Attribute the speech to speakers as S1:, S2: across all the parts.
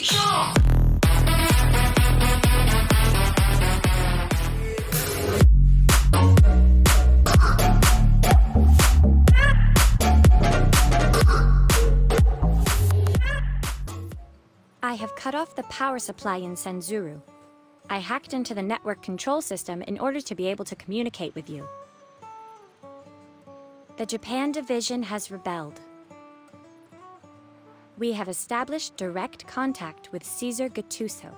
S1: I have cut off the power supply in Senzuru. I hacked into the network control system in order to be able to communicate with you. The Japan Division has rebelled. We have established direct contact with Caesar Gattuso.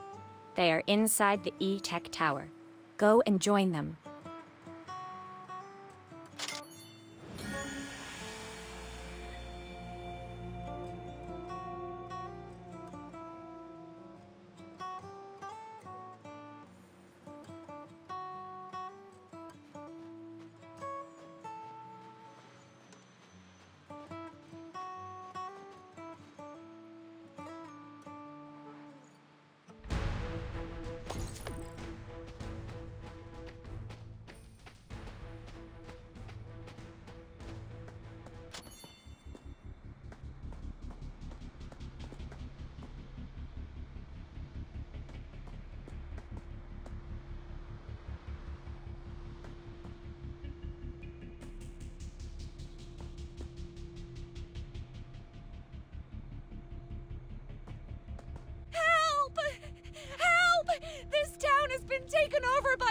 S1: They are inside the E-Tech Tower. Go and join them.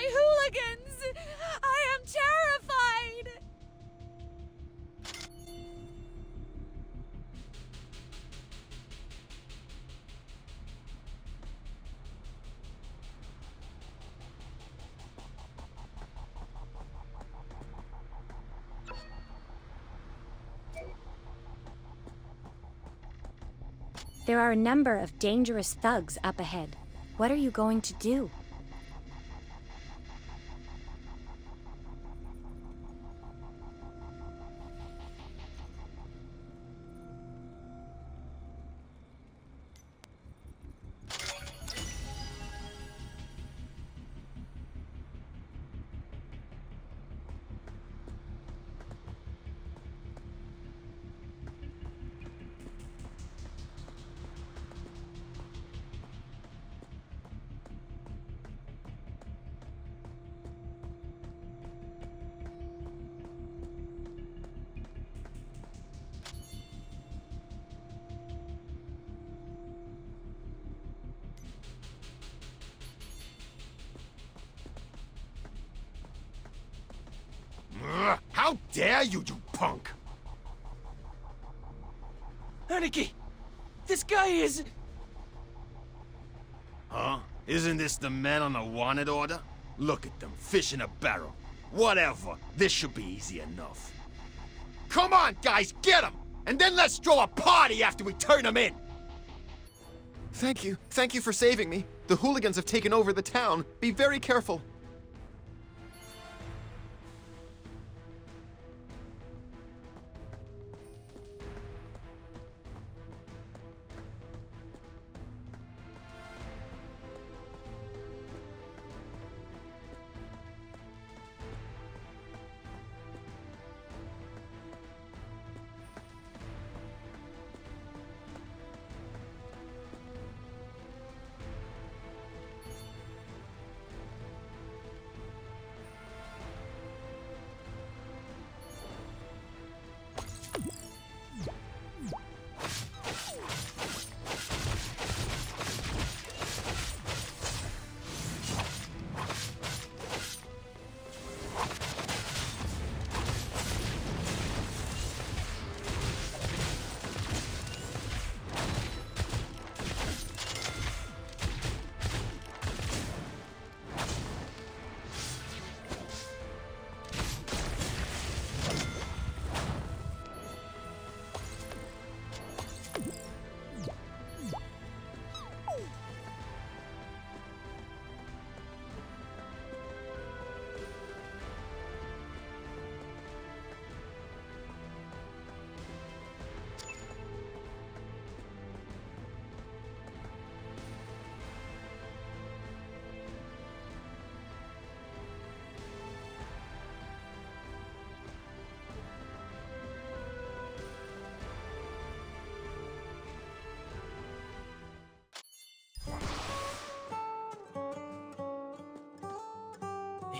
S2: By hooligans! I am terrified!
S1: There are a number of dangerous thugs up ahead. What are you going to do?
S3: How dare you, you punk!
S4: Aniki! This guy is...
S3: Huh? Isn't this the man on the wanted order? Look at them, fish in a barrel. Whatever, this should be easy enough. Come on, guys, get him! And then let's throw a party after we turn him in!
S5: Thank you. Thank you for saving me. The hooligans have taken over the town. Be very careful.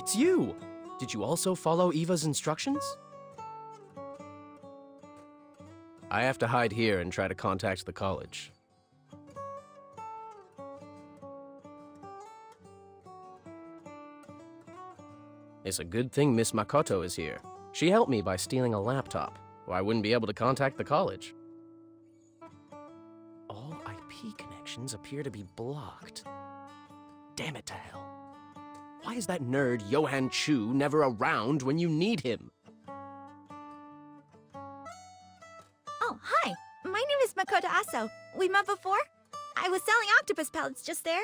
S4: It's you! Did you also follow Eva's instructions? I have to hide here and try to contact the college. It's a good thing Miss Makoto is here. She helped me by stealing a laptop, or I wouldn't be able to contact the college. All IP connections appear to be blocked. Damn it to hell. Why is that nerd Johan Chu never around when you need him?
S2: Oh, hi. My name is Makoto Aso. We met before? I was selling octopus pellets just there.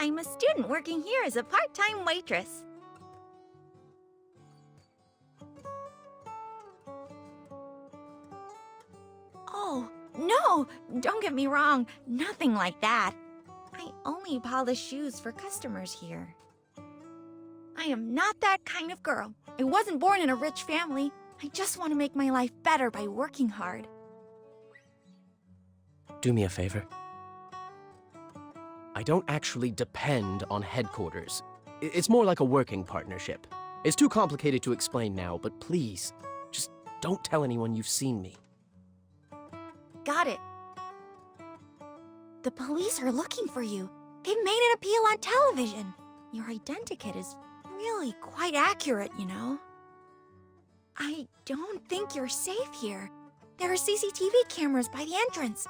S2: I'm a student working here as a part-time waitress. Oh, no! Don't get me wrong, nothing like that. I only polish shoes for customers here. I am not that kind of girl. I wasn't born in a rich family. I just want to make my life better by working hard.
S4: Do me a favor. I don't actually depend on headquarters. It's more like a working partnership. It's too complicated to explain now, but please, just don't tell anyone you've seen me.
S2: Got it. The police are looking for you. They made an appeal on television. Your identikit is really quite accurate, you know. I don't think you're safe here. There are CCTV cameras by the entrance.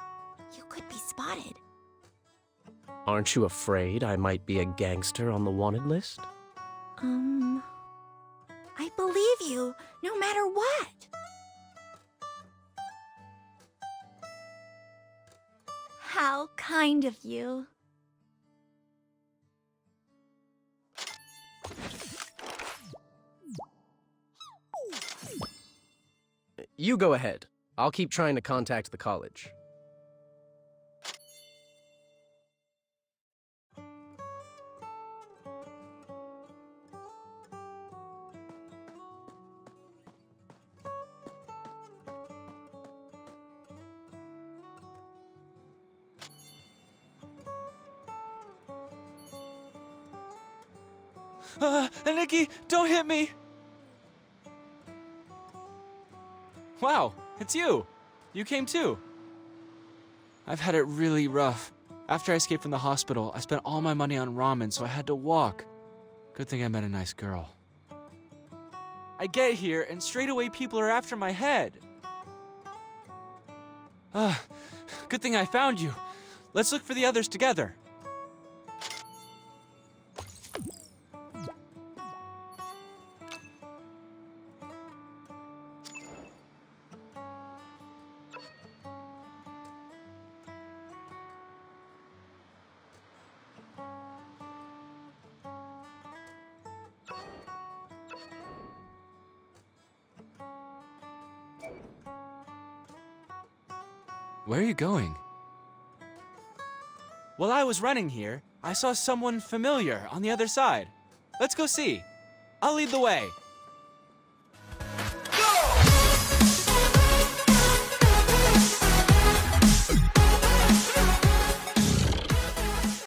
S2: You could be spotted.
S4: Aren't you afraid I might be a gangster on the wanted list?
S2: Um. I believe you, no matter what. How kind of you.
S4: You go ahead. I'll keep trying to contact the college.
S6: Uh, Nikki, don't hit me! Wow, it's you! You came too. I've had it really rough. After I escaped from the hospital, I spent all my money on ramen, so I had to walk. Good thing I met a nice girl. I get here, and straight away people are after my head. Ah, good thing I found you. Let's look for the others together. Where are you going? While I was running here, I saw someone familiar on the other side. Let's go see. I'll lead the way.